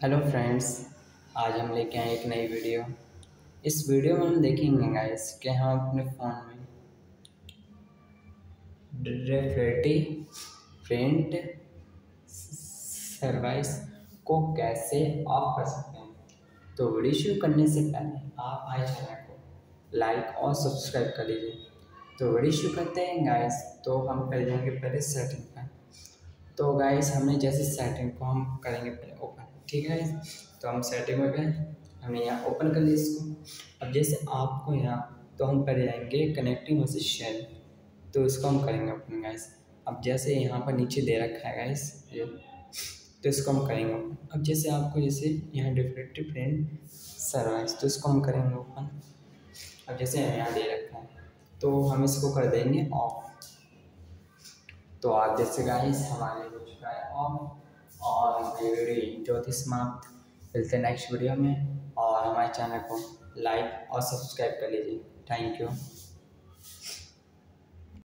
Hello friends, आज हम लेके आए एक नई वीडियो। इस वीडियो में हम देखेंगे गाइस कि हम अपने फ़ोन में रेफ्रेटी प्रिंट सर्वाइस को कैसे ऑफ़ कर सकते हैं। तो वीडियो शुरू करने से पहले आप हमारे चैनल को लाइक और सब्सक्राइब कर लीजिए। तो वीडियो शुरू करते हैं गाइस तो हम कर जाएँगे पहले सेटिंग पर। तो गाइस हमने जैसे सेटिंग को हम करेंगे पहले ओपन ठीक है तो हम सेटिंग में गए हमने यहाँ ओपन कर लिया इसको। अब जैसे आपको यहाँ तो हम कर जाएँगे कनेक्टिंग वर्सेज शेल तो इसको हम करेंगे ओपन गाइस अब जैसे यहाँ पर नीचे दे रखा है गाइस ये। तो इसको हम करेंगे अब जैसे आपको जैसे यहाँ डिफरेंटिव फ्रेंड सर्वाइस तो इसको हम करेंगे ओपन अब जैसे यहाँ दे रखा है तो हम इसको कर देंगे ऑफ़ तो आप जैसे गाइस हमारे हो चुका है ऑफ़ और ये वीडियो समाप्त। मिलते हैं नेक्स्ट वीडियो में और हमारे चैनल को लाइक और सब्सक्राइब कर लीजिए। Thank you